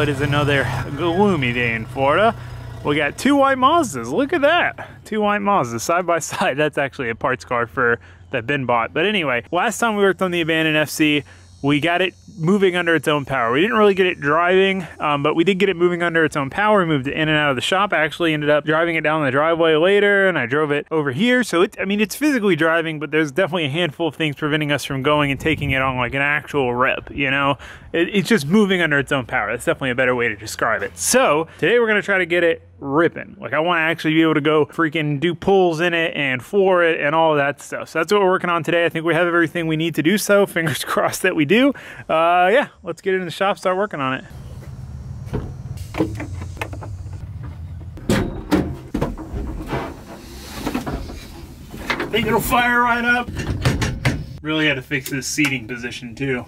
It is another gloomy day in Florida. We got two white Mazdas. Look at that. Two white Mazdas side by side. That's actually a parts car for that Ben bought. But anyway, last time we worked on the abandoned FC, we got it moving under its own power. We didn't really get it driving, um, but we did get it moving under its own power. We moved it in and out of the shop. I actually ended up driving it down the driveway later, and I drove it over here. So, it, I mean, it's physically driving, but there's definitely a handful of things preventing us from going and taking it on like an actual rip, you know? It, it's just moving under its own power. That's definitely a better way to describe it. So, today we're gonna try to get it ripping. Like I want to actually be able to go freaking do pulls in it and floor it and all that stuff. So that's what we're working on today. I think we have everything we need to do so. Fingers crossed that we do. Uh, yeah, let's get it in the shop, start working on it. Think it'll fire right up. Really had to fix this seating position too.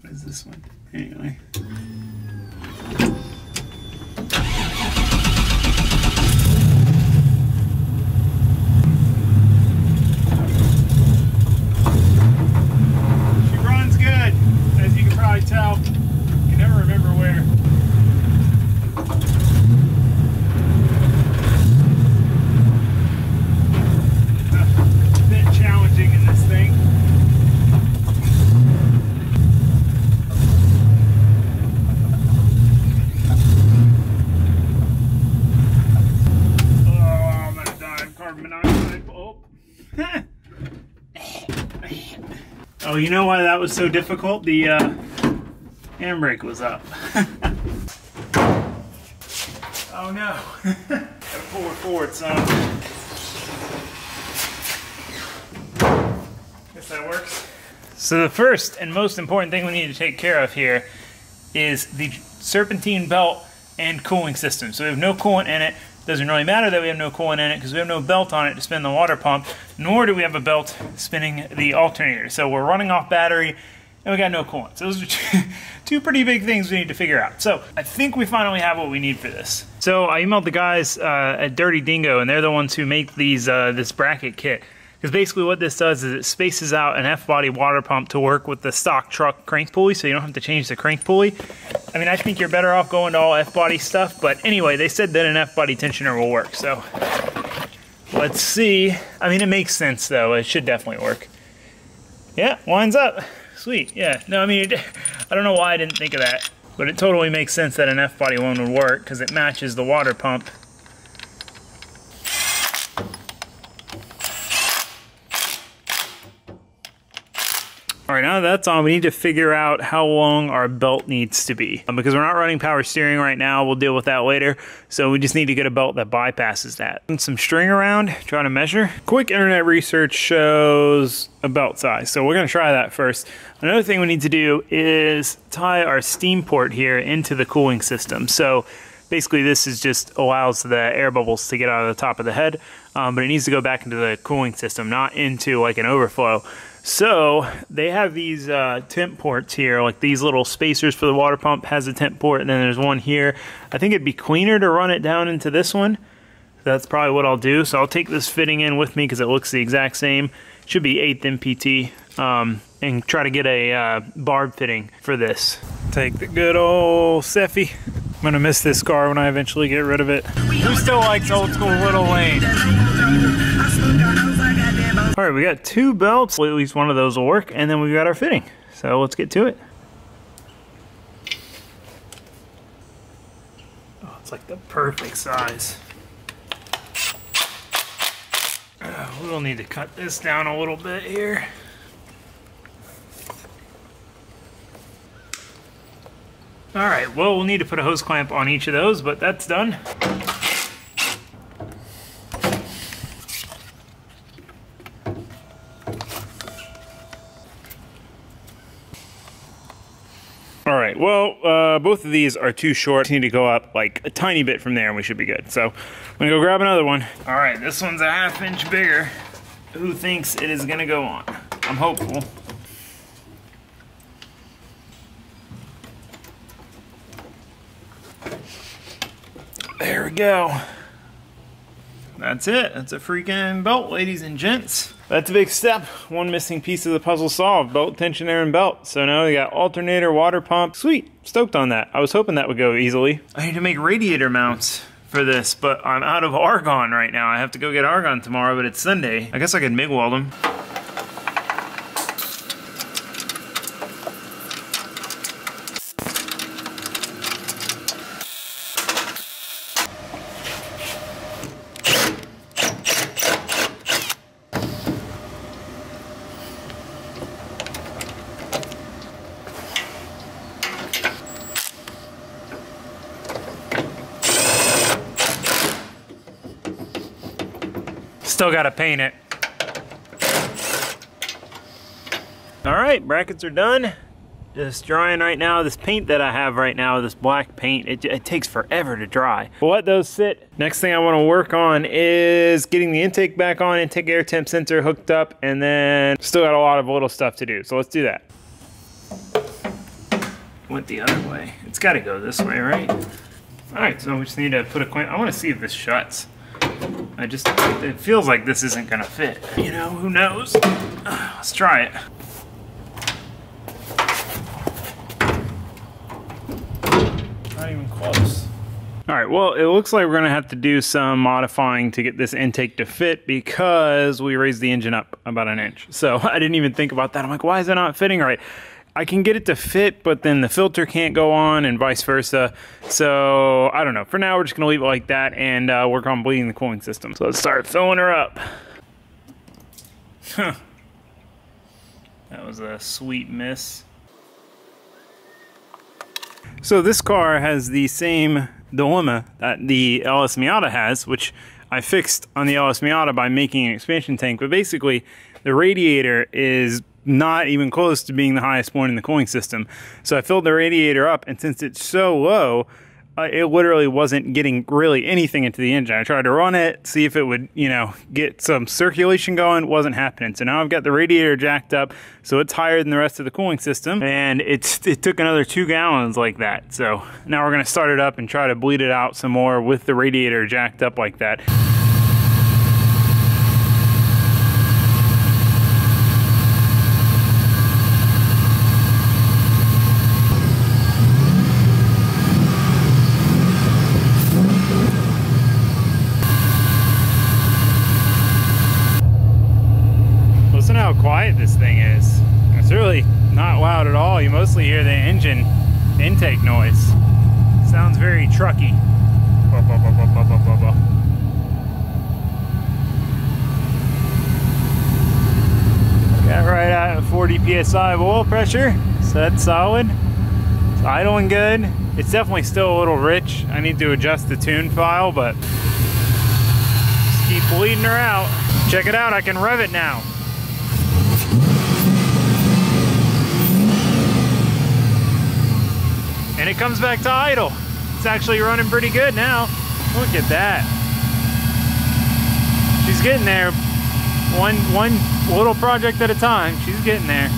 What is this one? Anyway. She runs good, as you can probably tell. You never remember where. A bit challenging in this thing. Oh, I'm gonna die of carbon monoxide. Oh. Oh, you know why that was so difficult? The uh, handbrake was up. oh no. Gotta pull it forward son. Guess that works. So the first and most important thing we need to take care of here is the serpentine belt and cooling system. So we have no coolant in it. Doesn't really matter that we have no coolant in it because we have no belt on it to spin the water pump, nor do we have a belt spinning the alternator. So we're running off battery and we got no coolant. So those are two, pretty big things we need to figure out. So I think we finally have what we need for this. So I emailed the guys uh, at Dirty Dingo and they're the ones who make these uh, this bracket kit. Because basically what this does is it spaces out an F-body water pump to work with the stock truck crank pulley, so you don't have to change the crank pulley. I mean, I think you're better off going to all F-body stuff, but anyway, they said that an F-body tensioner will work, so let's see. I mean, it makes sense, though. It should definitely work. Yeah, winds up. Sweet, yeah. No, I mean, it, I don't know why I didn't think of that, but it totally makes sense that an F-body one would work, because it matches the water pump. Now that that's on, we need to figure out how long our belt needs to be. Um, because we're not running power steering right now, we'll deal with that later. So we just need to get a belt that bypasses that. And some string around, trying to measure. Quick internet research shows a belt size. So we're gonna try that first. Another thing we need to do is tie our steam port here into the cooling system. So basically this is just allows the air bubbles to get out of the top of the head, um, but it needs to go back into the cooling system, not into like an overflow. So they have these uh, temp ports here, like these little spacers for the water pump has a temp port, and then there's one here. I think it'd be cleaner to run it down into this one. That's probably what I'll do. So I'll take this fitting in with me because it looks the exact same. Should be 8th MPT. Um, and try to get a uh, barb fitting for this. Take the good old Seffi. I'm gonna miss this car when I eventually get rid of it. Who still likes old school Little Lane? All right, we got two belts. At least one of those will work, and then we've got our fitting. So let's get to it. Oh, it's like the perfect size. Uh, we'll need to cut this down a little bit here. All right, well, we'll need to put a hose clamp on each of those, but that's done. All right, well, uh, both of these are too short. Need to go up like a tiny bit from there and we should be good. So I'm gonna go grab another one. All right, this one's a half inch bigger. Who thinks it is gonna go on? I'm hopeful. There we go. That's it. That's a freaking belt, ladies and gents. That's a big step. One missing piece of the puzzle solved. Bolt tensioner and belt. So now we got alternator, water pump. Sweet. Stoked on that. I was hoping that would go easily. I need to make radiator mounts for this, but I'm out of argon right now. I have to go get argon tomorrow, but it's Sunday. I guess I could MIG weld them. Still gotta paint it. All right, brackets are done. Just drying right now. This paint that I have right now, this black paint, it, it takes forever to dry. We'll let those sit. Next thing I wanna work on is getting the intake back on, intake air temp sensor hooked up, and then still got a lot of little stuff to do. So let's do that. Went the other way. It's gotta go this way, right? All right, so we just need to put a coin. I wanna see if this shuts. I just, it feels like this isn't gonna fit. You know, who knows? Let's try it. Not even close. All right, well, it looks like we're gonna have to do some modifying to get this intake to fit because we raised the engine up about an inch. So I didn't even think about that. I'm like, why is it not fitting right? I can get it to fit, but then the filter can't go on and vice versa. So I don't know. For now, we're just gonna leave it like that and uh, work on bleeding the cooling system. So let's start filling her up. Huh. That was a sweet miss. So this car has the same dilemma that the LS Miata has, which I fixed on the LS Miata by making an expansion tank. But basically, the radiator is not even close to being the highest point in the cooling system. So I filled the radiator up, and since it's so low, uh, it literally wasn't getting really anything into the engine. I tried to run it, see if it would, you know, get some circulation going. It wasn't happening. So now I've got the radiator jacked up, so it's higher than the rest of the cooling system, and it's it took another two gallons like that. So now we're gonna start it up and try to bleed it out some more with the radiator jacked up like that. quiet this thing is. It's really not loud at all. You mostly hear the engine intake noise. Sounds very trucky. Got right at 40 psi of oil pressure, so that's solid. It's idling good. It's definitely still a little rich. I need to adjust the tune file, but just keep bleeding her out. Check it out, I can rev it now. And it comes back to idle. It's actually running pretty good now. Look at that. She's getting there. One, one little project at a time. She's getting there.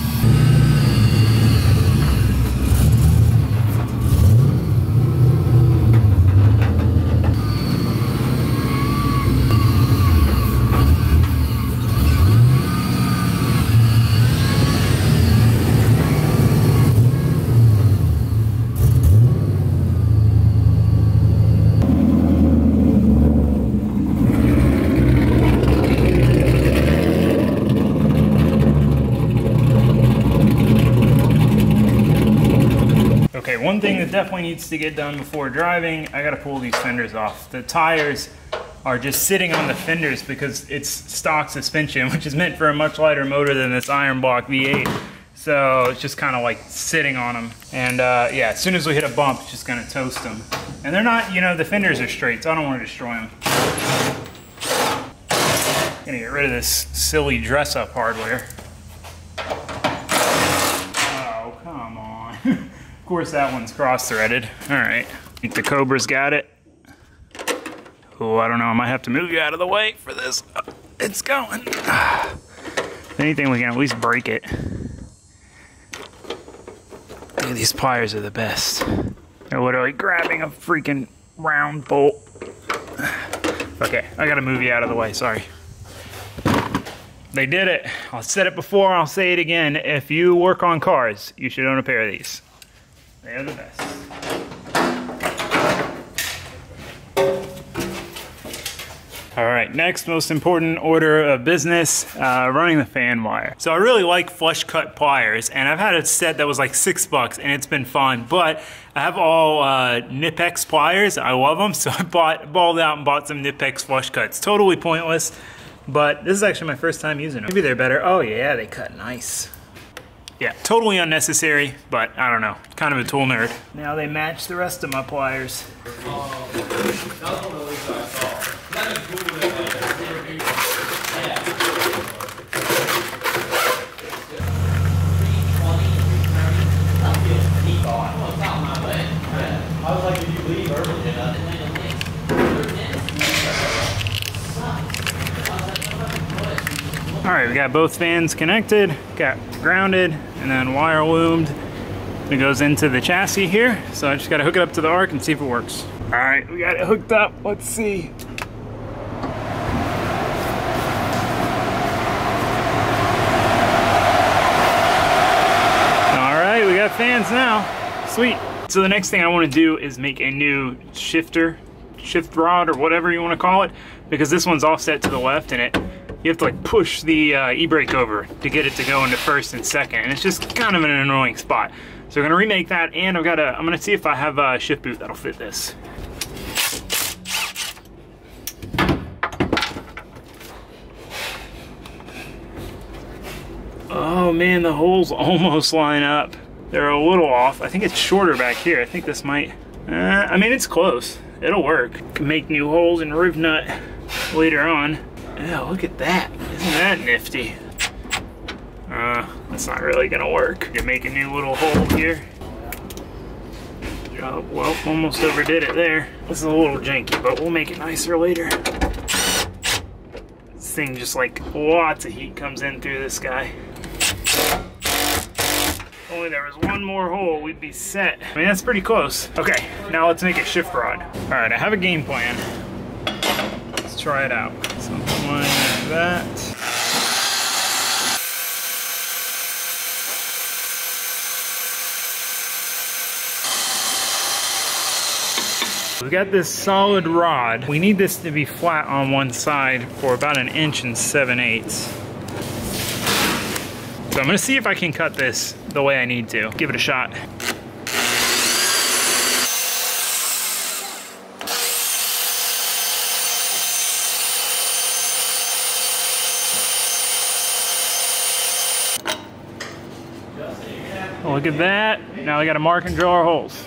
one thing that definitely needs to get done before driving, I gotta pull these fenders off. The tires are just sitting on the fenders because it's stock suspension, which is meant for a much lighter motor than this iron block V8. So it's just kind of like sitting on them. And uh, yeah, as soon as we hit a bump, it's just gonna toast them. And they're not, you know, the fenders are straight, so I don't wanna destroy them. Gonna get rid of this silly dress-up hardware. Course that one's cross-threaded. All right, I think the Cobra's got it. Oh, I don't know, I might have to move you out of the way for this. Uh, it's going. anything, we can at least break it. Look, these pliers are the best. They're literally grabbing a freaking round bolt. Okay, I gotta move you out of the way, sorry. They did it. I'll said it before, I'll say it again. If you work on cars, you should own a pair of these. They're the best. All right, next most important order of business, uh, running the fan wire. So I really like flush cut pliers and I've had a set that was like six bucks and it's been fun, but I have all uh, Knipex pliers, I love them, so I bought, balled out and bought some Knipex flush cuts. Totally pointless, but this is actually my first time using them. Maybe they're better. Oh yeah, they cut nice. Yeah, totally unnecessary, but I don't know, kind of a tool nerd. Now they match the rest of my pliers. All right, we got both fans connected, got grounded, and then wire loomed. It goes into the chassis here, so I just gotta hook it up to the arc and see if it works. All right, we got it hooked up. Let's see. All right, we got fans now. Sweet. So the next thing I want to do is make a new shifter, shift rod or whatever you want to call it, because this one's offset to the left and it you have to like push the uh, e-brake over to get it to go into first and second, and it's just kind of an annoying spot. So we're gonna remake that, and I've got a, I'm gonna see if I have a shift boot that'll fit this. Oh man, the holes almost line up. They're a little off. I think it's shorter back here. I think this might, uh, I mean, it's close. It'll work. Can make new holes in roof nut later on. Yeah, look at that. Isn't that nifty? Uh, that's not really gonna work. You make a new little hole here. Oh, well, almost overdid it there. This is a little janky, but we'll make it nicer later. This thing just like lots of heat comes in through this guy only there was one more hole, we'd be set. I mean, that's pretty close. Okay, now let's make a shift rod. All right, I have a game plan. Let's try it out. Like that. We've got this solid rod. We need this to be flat on one side for about an inch and seven eighths. So I'm gonna see if I can cut this the way I need to. Give it a shot. Look at that. Now we gotta mark and drill our holes.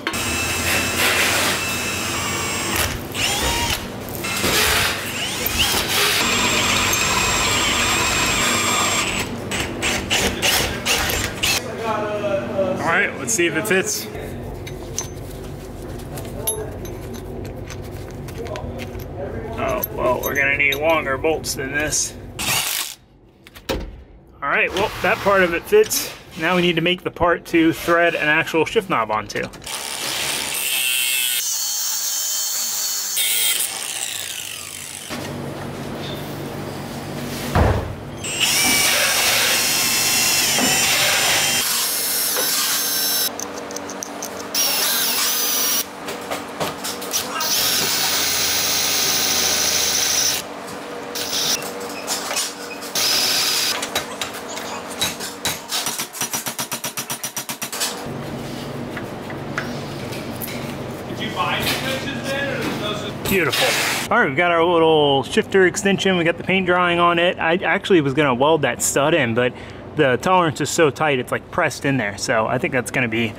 All right, let's see if it fits. Oh, well, we're gonna need longer bolts than this. All right, well, that part of it fits. Now we need to make the part to thread an actual shift knob onto. Beautiful. All right, we've got our little shifter extension. We got the paint drying on it. I actually was gonna weld that stud in, but the tolerance is so tight, it's like pressed in there. So I think that's gonna be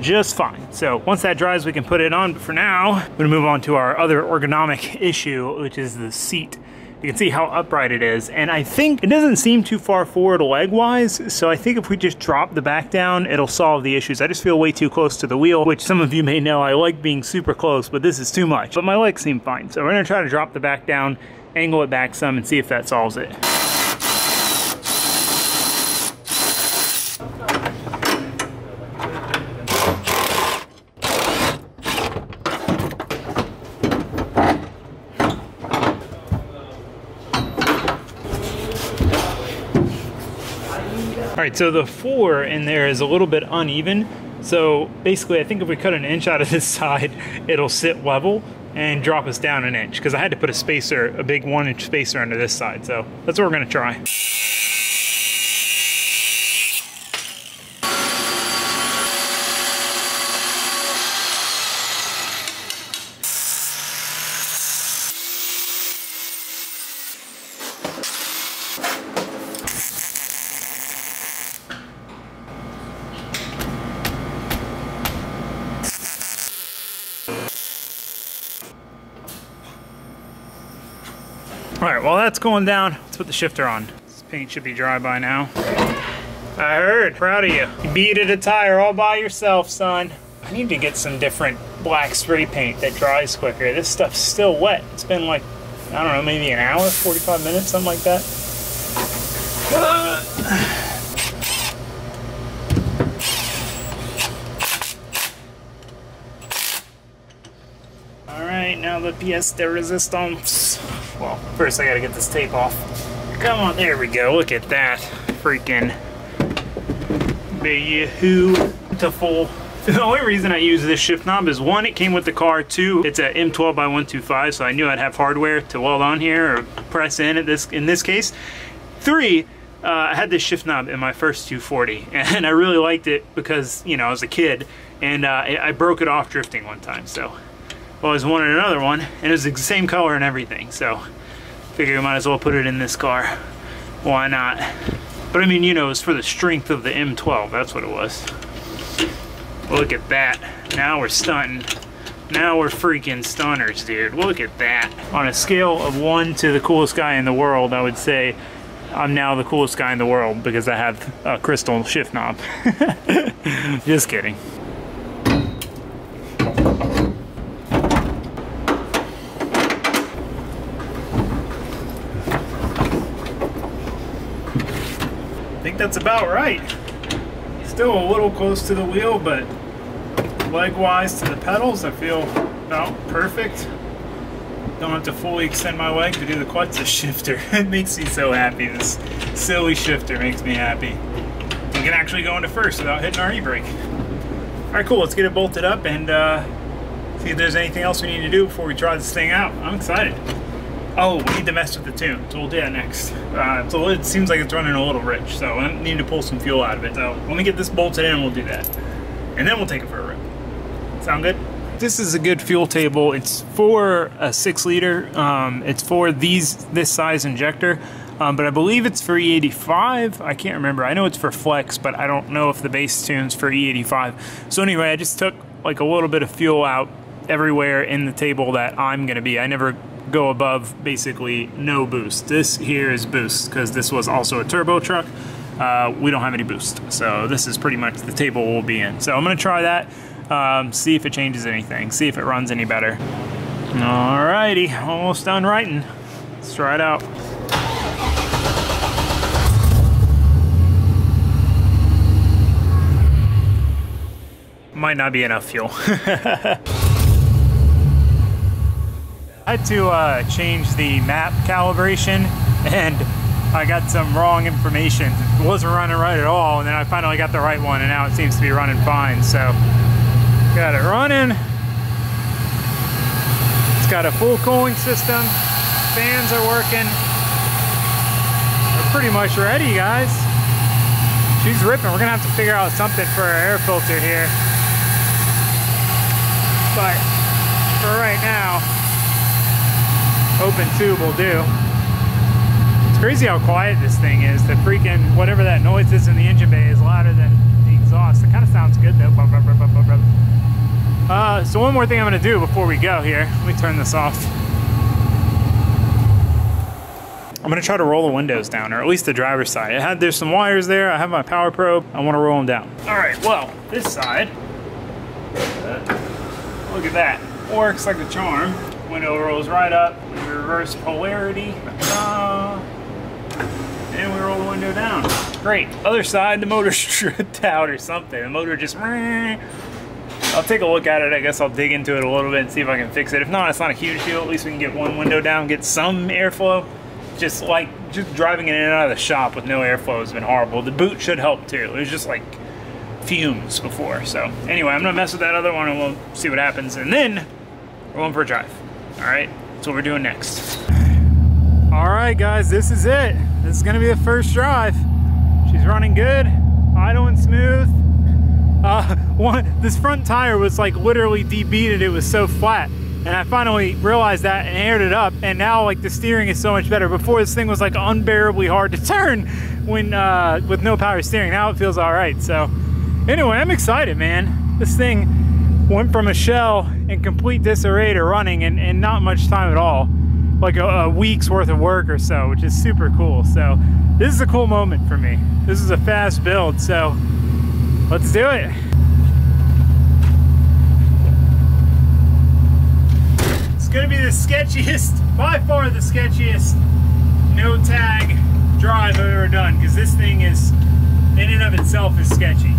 just fine. So once that dries, we can put it on. But for now, we're gonna move on to our other ergonomic issue, which is the seat. You can see how upright it is. And I think it doesn't seem too far forward leg-wise, so I think if we just drop the back down, it'll solve the issues. I just feel way too close to the wheel, which some of you may know I like being super close, but this is too much. But my legs seem fine. So we're gonna try to drop the back down, angle it back some, and see if that solves it. Right, so the four in there is a little bit uneven. So basically, I think if we cut an inch out of this side, it'll sit level and drop us down an inch because I had to put a spacer, a big one inch spacer under this side. So that's what we're gonna try. Going down, let's put the shifter on. This paint should be dry by now. I heard, proud of you. You beaded a tire all by yourself, son. I need to get some different black spray paint that dries quicker. This stuff's still wet. It's been like, I don't know, maybe an hour, 45 minutes, something like that. All right, now the pièce de resistance. Well, first I gotta get this tape off. Come on, there we go. Look at that. Freaking beautiful. The only reason I use this shift knob is one, it came with the car. Two, it's a M12 by 125, so I knew I'd have hardware to weld on here or press in at this in this case. Three, uh, I had this shift knob in my first 240, and I really liked it because you know I was a kid, and uh, I broke it off drifting one time. So always wanted another one, and it was the same color and everything. So figure I might as well put it in this car. Why not? But I mean, you know, it's for the strength of the M12. That's what it was. Look at that. Now we're stunting. Now we're freaking stunners, dude. Look at that. On a scale of one to the coolest guy in the world, I would say I'm now the coolest guy in the world because I have a crystal shift knob. Just kidding. That's about right. Still a little close to the wheel, but leg-wise to the pedals, I feel about perfect. Don't have to fully extend my leg to do the Quetzal shifter. it makes me so happy. This silly shifter makes me happy. We can actually go into first without hitting our e-brake. All right, cool. Let's get it bolted up and uh, see if there's anything else we need to do before we try this thing out. I'm excited. Oh, we need to mess with the tune, so we'll do that next. Uh, so it seems like it's running a little rich, so I need to pull some fuel out of it. So let me get this bolted in and we'll do that. And then we'll take it for a rip. Sound good? This is a good fuel table. It's for a six liter. Um, it's for these this size injector, um, but I believe it's for E85. I can't remember. I know it's for flex, but I don't know if the base tune's for E85. So anyway, I just took like a little bit of fuel out everywhere in the table that I'm gonna be. I never go above basically no boost. This here is boost because this was also a turbo truck. Uh, we don't have any boost, so this is pretty much the table we'll be in. So I'm gonna try that, um, see if it changes anything, see if it runs any better. Alrighty, almost done writing. Let's try it out. Might not be enough fuel. I had to uh, change the map calibration and I got some wrong information. It wasn't running right at all and then I finally got the right one and now it seems to be running fine. So got it running. It's got a full cooling system. Fans are working. We're pretty much ready guys. She's ripping. We're gonna have to figure out something for our air filter here. But for right now, open tube will do. It's crazy how quiet this thing is. The freaking, whatever that noise is in the engine bay is louder than the exhaust. It kind of sounds good though. Uh, so one more thing I'm gonna do before we go here. Let me turn this off. I'm gonna try to roll the windows down, or at least the driver's side. I had, there's some wires there. I have my power probe. I wanna roll them down. All right, well, this side, look at that. Works like a charm. Window rolls right up, we reverse polarity, uh, and we roll the window down. Great. Other side, the motor stripped out or something. The motor just, I'll take a look at it. I guess I'll dig into it a little bit and see if I can fix it. If not, it's not a huge deal. At least we can get one window down, get some airflow. Just like just driving it in and out of the shop with no airflow has been horrible. The boot should help too. It was just like fumes before. So anyway, I'm gonna mess with that other one and we'll see what happens. And then we're going for a drive. All right, that's what we're doing next. All right, guys, this is it. This is gonna be the first drive. She's running good, idle and smooth. Uh, one, this front tire was like literally debeaded. It was so flat. And I finally realized that and aired it up. And now like the steering is so much better. Before this thing was like unbearably hard to turn when uh, with no power steering. Now it feels all right. So anyway, I'm excited, man. This thing went from a shell in complete disarray to running in, in not much time at all. Like a, a week's worth of work or so, which is super cool. So this is a cool moment for me. This is a fast build. So let's do it. It's gonna be the sketchiest, by far the sketchiest no tag drive I've ever done because this thing is, in and of itself, is sketchy.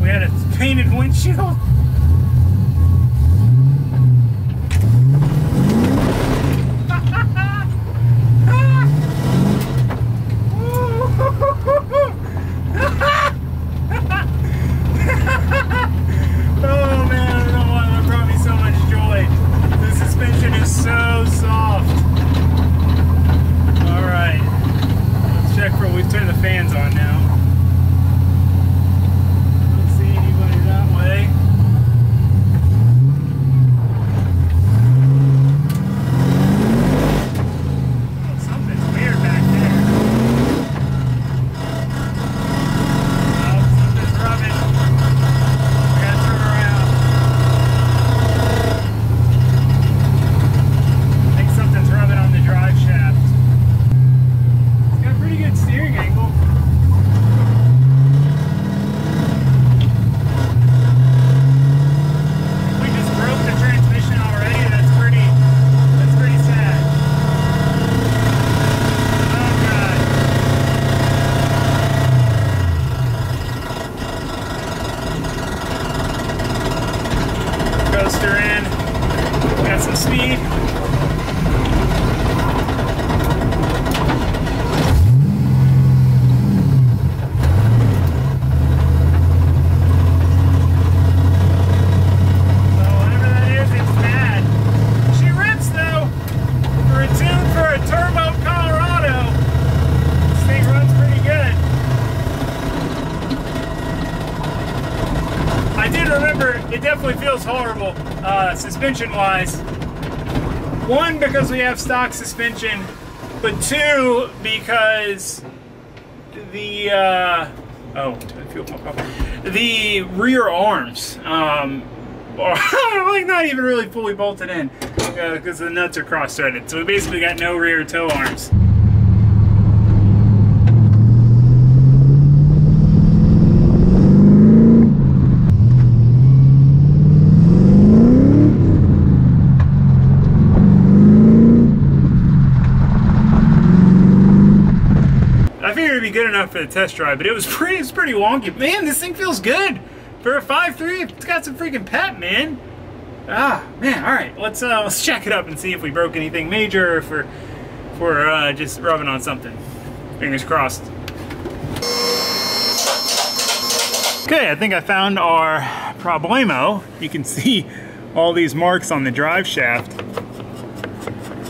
We had a painted windshield. fans on now. Suspension wise. One, because we have stock suspension, but two, because the, uh, oh, the rear arms um, are like not even really fully bolted in because uh, the nuts are cross-threaded. So we basically got no rear toe arms. good enough for the test drive, but it was pretty, it's pretty wonky. Man, this thing feels good. For a 5.3, it's got some freaking pep, man. Ah, man, all right, let's uh, let's check it up and see if we broke anything major or if we're, if we're uh, just rubbing on something. Fingers crossed. Okay, I think I found our problemo. You can see all these marks on the drive shaft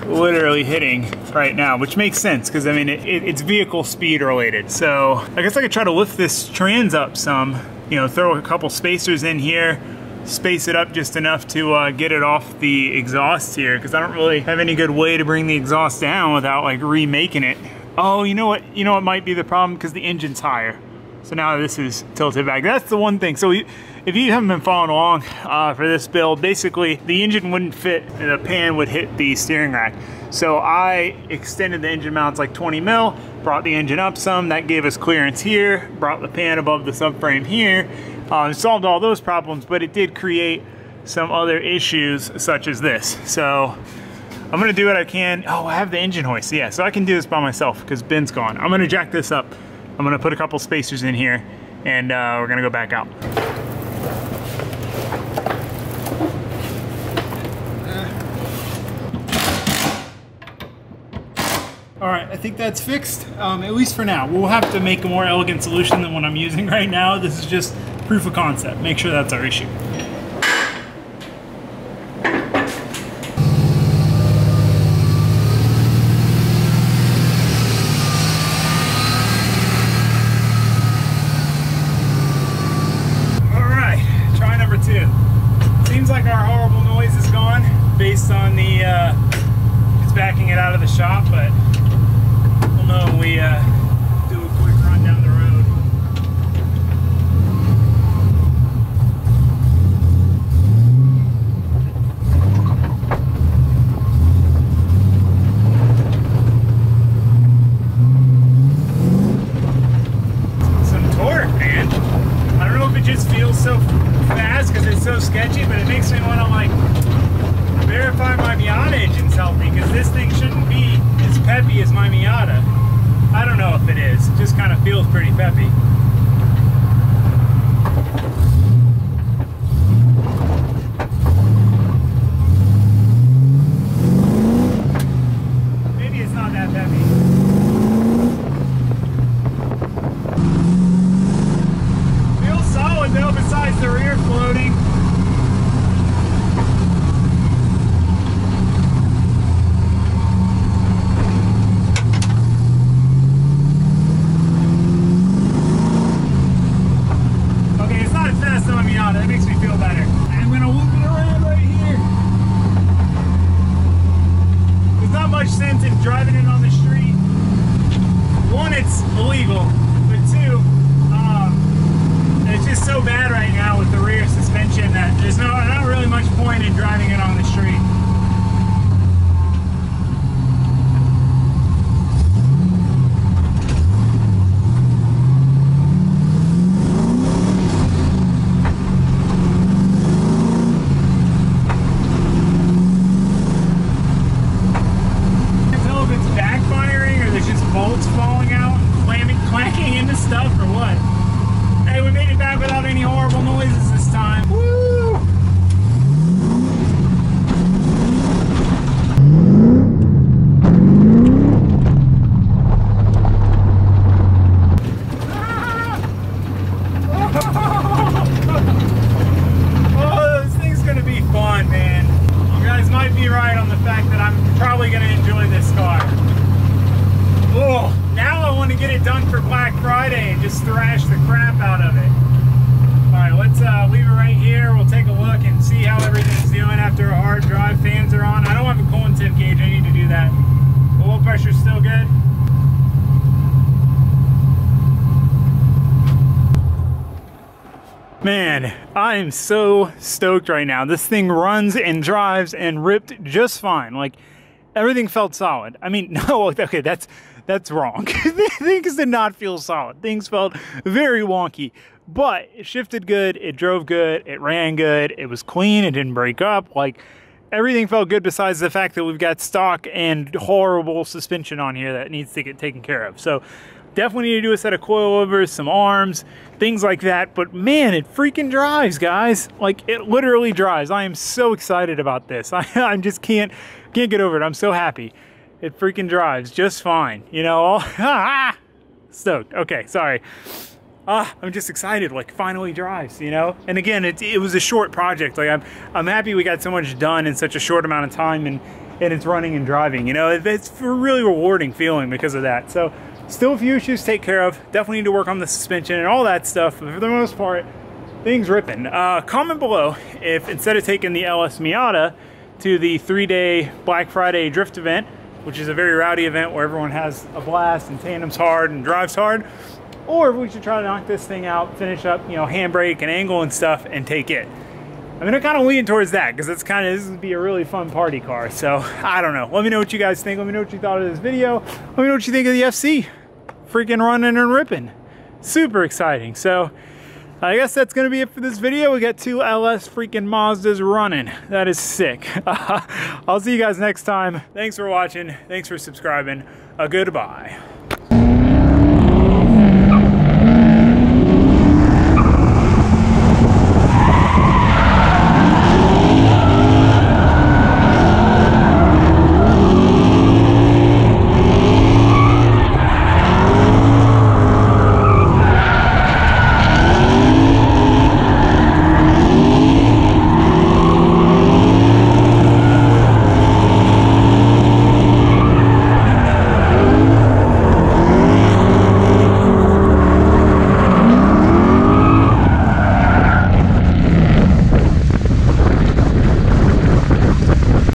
literally hitting right now, which makes sense because I mean, it, it, it's vehicle speed related. So I guess I could try to lift this trans up some, you know, throw a couple spacers in here, space it up just enough to uh, get it off the exhaust here because I don't really have any good way to bring the exhaust down without like remaking it. Oh, you know what? You know what might be the problem because the engine's higher. So now this is tilted back. That's the one thing. So we, if you haven't been following along uh, for this build, basically the engine wouldn't fit and the pan would hit the steering rack. So I extended the engine mounts like 20 mil, brought the engine up some, that gave us clearance here, brought the pan above the subframe here, uh, solved all those problems, but it did create some other issues such as this. So I'm gonna do what I can. Oh, I have the engine hoist, yeah, so I can do this by myself because Ben's gone. I'm gonna jack this up. I'm gonna put a couple spacers in here and uh, we're gonna go back out. All right, I think that's fixed, um, at least for now. We'll have to make a more elegant solution than what I'm using right now. This is just proof of concept. Make sure that's our issue. All right, try number two. Seems like our horrible noise is gone based on the, uh, it's backing it out of the shop, but we'll know when we uh, do a quick run down the road. Some torque, man. I don't know if it just feels so fast because it's so sketchy, but it makes me want to like verify my Miata engine's healthy because this thing shouldn't be as peppy as my Miata. I don't know if it is. It just kind of feels pretty peppy. Maybe it's not that peppy. Feels solid though, besides the rear floating. Okay, it's not as Miata. That makes me feel better. I'm gonna loop it around right here. There's not much sense in driving it on the street. One, it's illegal, but two, um, it's just so bad right now with the rear suspension that there's no not really much point in driving it on the street. can't tell if it's backfiring or there's just bolts falling out, clamming, clacking into stuff or what. Hey, we made it back without any horrible noises this time. Woo! Oh, this thing's gonna be fun, man. You guys might be right on the fact that I'm probably gonna enjoy this car. Oh, now I want to get it done for Black Friday and just thrash the crap out of it. All right, let's uh, leave it right here. We'll take a look and see how everything's doing after a hard drive. Fans are on. I don't have a coolant temp gauge. I need to do that. Oil pressure's still good. Man, I am so stoked right now. This thing runs and drives and ripped just fine. Like everything felt solid. I mean, no, okay, that's that's wrong. Things did not feel solid. Things felt very wonky. But it shifted good, it drove good, it ran good, it was clean, it didn't break up. Like everything felt good besides the fact that we've got stock and horrible suspension on here that needs to get taken care of. So definitely need to do a set of coilovers, some arms, things like that. But man, it freaking drives, guys. Like it literally drives. I am so excited about this. I, I just can't can't get over it. I'm so happy. It freaking drives just fine. You know, ah, ah, stoked. Okay, sorry. Ah, I'm just excited. Like finally drives. You know. And again, it it was a short project. Like I'm I'm happy we got so much done in such a short amount of time and and it's running and driving. You know, it, it's a really rewarding feeling because of that. So still a few issues to take care of. Definitely need to work on the suspension and all that stuff. But for the most part, things ripping. Uh, comment below if instead of taking the LS Miata to the three-day Black Friday drift event, which is a very rowdy event where everyone has a blast and tandems hard and drives hard, or if we should try to knock this thing out, finish up, you know, handbrake and angle and stuff, and take it. I'm gonna kind of lean towards that because it's kind of this would be a really fun party car. So I don't know. Let me know what you guys think. Let me know what you thought of this video. Let me know what you think of the FC. Freaking running and ripping. Super exciting. So I guess that's gonna be it for this video. We got two LS freaking Mazdas running. That is sick. I'll see you guys next time. Thanks for watching. Thanks for subscribing. A goodbye.